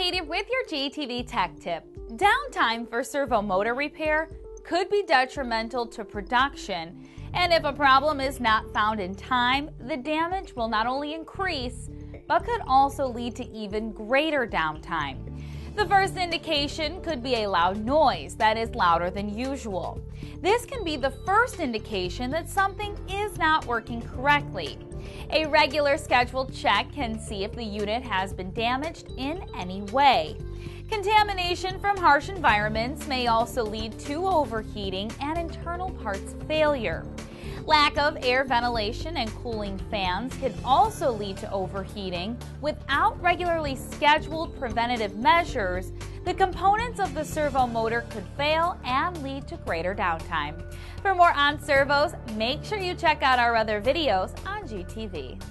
Katie with your GTV Tech Tip. Downtime for servo motor repair could be detrimental to production, and if a problem is not found in time, the damage will not only increase, but could also lead to even greater downtime. The first indication could be a loud noise that is louder than usual. This can be the first indication that something is not working correctly. A regular scheduled check can see if the unit has been damaged in any way. Contamination from harsh environments may also lead to overheating and internal parts failure. Lack of air ventilation and cooling fans can also lead to overheating. Without regularly scheduled preventative measures, the components of the servo motor could fail and lead to greater downtime. For more on servos, make sure you check out our other videos on GTV.